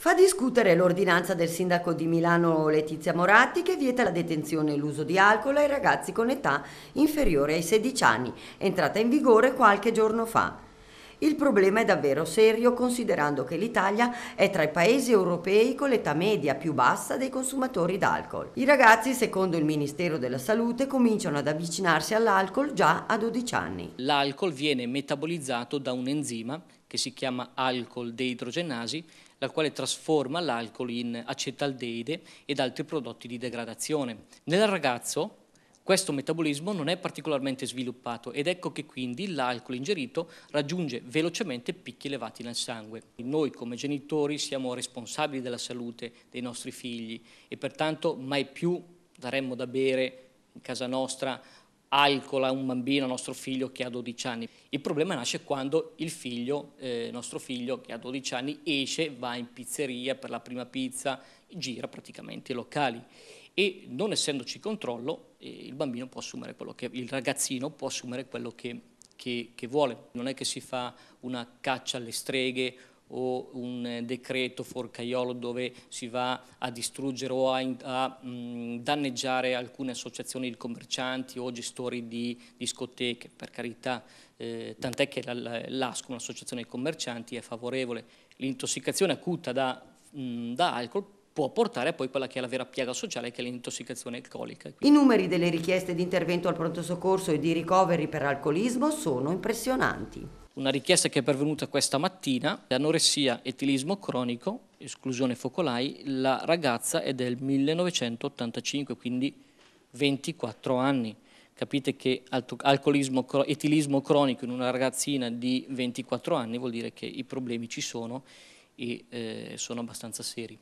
Fa discutere l'ordinanza del sindaco di Milano Letizia Moratti che vieta la detenzione e l'uso di alcol ai ragazzi con età inferiore ai 16 anni, entrata in vigore qualche giorno fa. Il problema è davvero serio considerando che l'Italia è tra i paesi europei con l'età media più bassa dei consumatori d'alcol. I ragazzi, secondo il Ministero della Salute, cominciano ad avvicinarsi all'alcol già a 12 anni. L'alcol viene metabolizzato da un enzima che si chiama alcol deidrogenasi, la quale trasforma l'alcol in acetaldeide ed altri prodotti di degradazione. Nel ragazzo questo metabolismo non è particolarmente sviluppato ed ecco che quindi l'alcol ingerito raggiunge velocemente picchi elevati nel sangue. Noi come genitori siamo responsabili della salute dei nostri figli e pertanto mai più daremmo da bere in casa nostra alcol a un bambino, nostro figlio che ha 12 anni. Il problema nasce quando il figlio, eh, nostro figlio che ha 12 anni esce, va in pizzeria per la prima pizza, gira praticamente i locali e non essendoci controllo eh, il bambino può assumere quello che, il ragazzino può assumere quello che, che, che vuole. Non è che si fa una caccia alle streghe o un decreto forcaiolo dove si va a distruggere o a, a mh, danneggiare alcune associazioni di commercianti o gestori di discoteche, per carità, eh, tant'è che l'ASCO, un'associazione di commercianti, è favorevole. L'intossicazione acuta da, mh, da alcol può portare a poi quella che è la vera piaga sociale che è l'intossicazione alcolica. I numeri delle richieste di intervento al pronto soccorso e di ricoveri per alcolismo sono impressionanti. Una richiesta che è pervenuta questa mattina, anoressia, etilismo cronico, esclusione focolai, la ragazza è del 1985, quindi 24 anni. Capite che alcolismo, etilismo cronico in una ragazzina di 24 anni vuol dire che i problemi ci sono e eh, sono abbastanza seri.